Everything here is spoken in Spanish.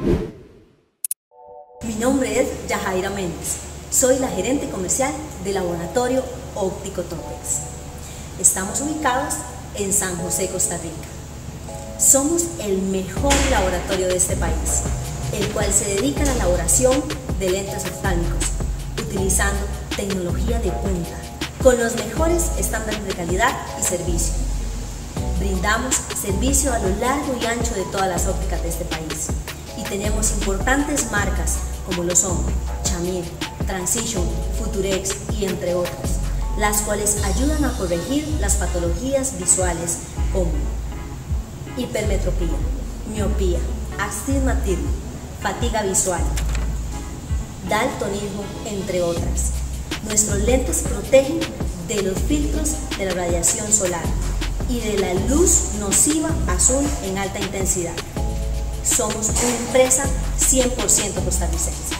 Mi nombre es Yajaira Méndez. Soy la gerente comercial del laboratorio Óptico Topex. Estamos ubicados en San José, Costa Rica. Somos el mejor laboratorio de este país, el cual se dedica a la elaboración de lentes oftálmicos, utilizando tecnología de punta, con los mejores estándares de calidad y servicio. Brindamos servicio a lo largo y ancho de todas las ópticas de este país y tenemos importantes marcas como lo son Chamir, Transition, Futurex y entre otras, las cuales ayudan a corregir las patologías visuales como hipermetropía, miopía, astigmatismo, fatiga visual, daltonismo, entre otras. Nuestros lentes protegen de los filtros de la radiación solar y de la luz nociva azul en alta intensidad. Somos una empresa 100% costarricense.